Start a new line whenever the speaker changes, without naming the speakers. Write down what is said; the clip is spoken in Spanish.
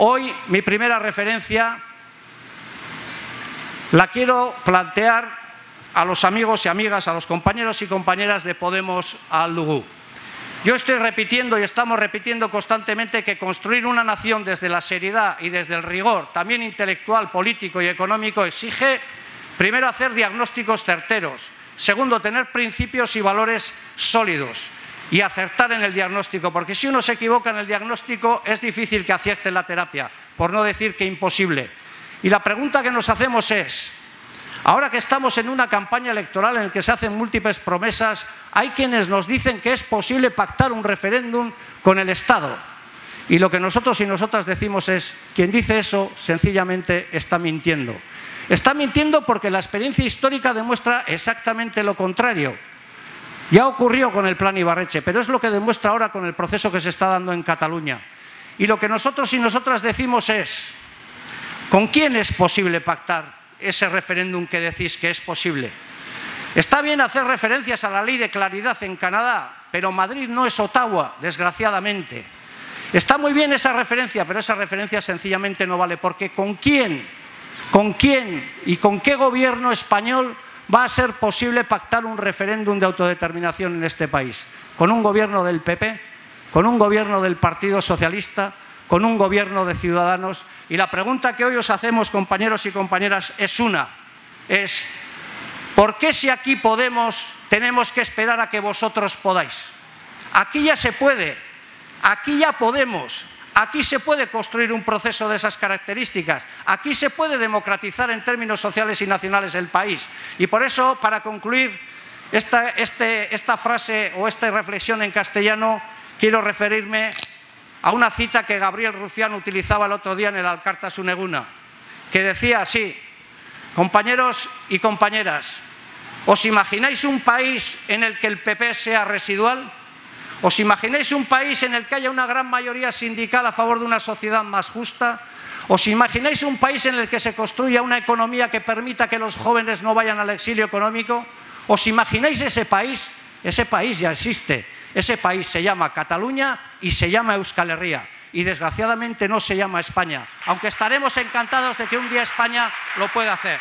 Hoy mi primera referencia la quiero plantear a los amigos y amigas, a los compañeros y compañeras de Podemos al Lugú. Yo estoy repitiendo y estamos repitiendo constantemente que construir una nación desde la seriedad y desde el rigor, también intelectual, político y económico, exige primero hacer diagnósticos certeros, segundo tener principios y valores sólidos y acertar en el diagnóstico, porque si uno se equivoca en el diagnóstico es difícil que acierte en la terapia, por no decir que imposible. Y la pregunta que nos hacemos es, ahora que estamos en una campaña electoral en la que se hacen múltiples promesas, hay quienes nos dicen que es posible pactar un referéndum con el Estado. Y lo que nosotros y nosotras decimos es, quien dice eso sencillamente está mintiendo. Está mintiendo porque la experiencia histórica demuestra exactamente lo contrario. Ya ocurrió con el plan Ibarreche, pero es lo que demuestra ahora con el proceso que se está dando en Cataluña. Y lo que nosotros y nosotras decimos es, ¿con quién es posible pactar ese referéndum que decís que es posible? Está bien hacer referencias a la ley de claridad en Canadá, pero Madrid no es Ottawa, desgraciadamente. Está muy bien esa referencia, pero esa referencia sencillamente no vale, porque ¿con quién? ¿Con quién y con qué gobierno español va a ser posible pactar un referéndum de autodeterminación en este país? ¿Con un gobierno del PP? ¿Con un gobierno del Partido Socialista? ¿Con un gobierno de ciudadanos? Y la pregunta que hoy os hacemos, compañeros y compañeras, es una. Es, ¿por qué si aquí podemos, tenemos que esperar a que vosotros podáis? Aquí ya se puede, aquí ya podemos, Aquí se puede construir un proceso de esas características. Aquí se puede democratizar en términos sociales y nacionales el país. Y por eso, para concluir esta, este, esta frase o esta reflexión en castellano, quiero referirme a una cita que Gabriel Rufián utilizaba el otro día en el Alcarta Suneguna, que decía así, compañeros y compañeras, ¿os imagináis un país en el que el PP sea residual? ¿Os imagináis un país en el que haya una gran mayoría sindical a favor de una sociedad más justa? ¿Os imagináis un país en el que se construya una economía que permita que los jóvenes no vayan al exilio económico? ¿Os imagináis ese país? Ese país ya existe. Ese país se llama Cataluña y se llama Euskal Herria. Y desgraciadamente no se llama España, aunque estaremos encantados de que un día España lo pueda hacer.